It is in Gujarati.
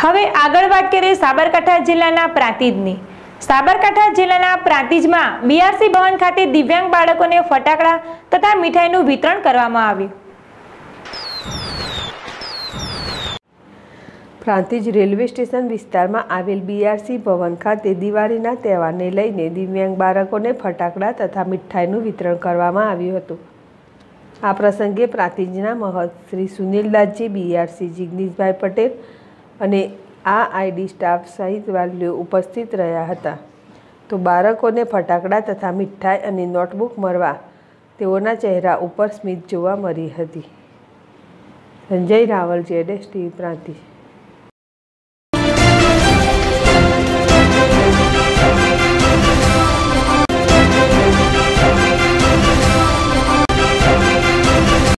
હવે આગળ વાત કરીએ સાબરકાંઠા જિલ્લાના પ્રાંતિજની. સાબરકાંઠા જિલ્લાના પ્રાંતિજમાં બીઆરસી ભવન ખાતે દિવ્યાંગ બાળકોને ફટાકડા તથા મીઠાઈનું વિતરણ કરવામાં આવ્યું. પ્રાંતિજ રેલવે સ્ટેશન વિસ્તારમાં આવેલ બીઆરસી ભવન ખાતે દિવાળીના તહેવારને લઈને દિવ્યાંગ બાળકોને ફટાકડા તથા મીઠાઈનું વિતરણ કરવામાં આવ્યું હતું. આ પ્રસંગે પ્રાંતિજના મહંત શ્રી સુનિલદાસજી, બીઆરસી જિગ્નેશભાઈ પટેલ અને આ આઈડી સ્ટાફ સહિત વાલીઓ ઉપસ્થિત રહ્યા હતા. તો બાળકોને ફટાકડા તથા મીઠાઈ અને નોટબુક મળવા તેઓના ચહેરા ઉપર સ્મિત જોવા મળી હતી. સંજય રાવલ જેડેશ ટીવી પ્રાંતિજ